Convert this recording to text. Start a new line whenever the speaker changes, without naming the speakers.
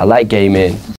I like gaming.